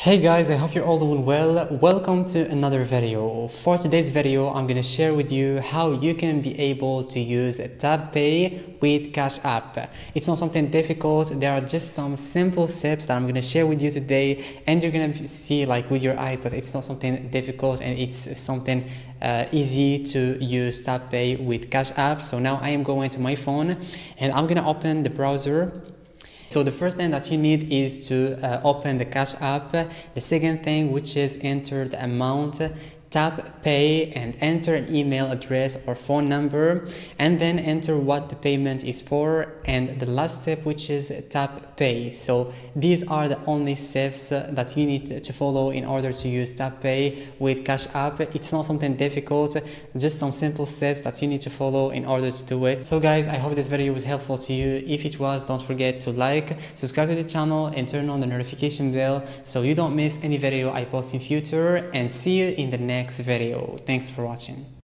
Hey guys, I hope you're all doing well. Welcome to another video. For today's video, I'm gonna share with you how you can be able to use Tap Pay with Cash App. It's not something difficult. There are just some simple steps that I'm gonna share with you today, and you're gonna see like with your eyes that it's not something difficult and it's something uh, easy to use Tap Pay with Cash App. So now I am going to my phone, and I'm gonna open the browser so the first thing that you need is to uh, open the Cash app. The second thing, which is enter the amount tap pay and enter an email address or phone number and then enter what the payment is for and the last step which is tap pay. So these are the only steps that you need to follow in order to use tap pay with cash app. It's not something difficult just some simple steps that you need to follow in order to do it. So guys i hope this video was helpful to you. If it was don't forget to like subscribe to the channel and turn on the notification bell so you don't miss any video i post in future and see you in the next next video. Thanks for watching.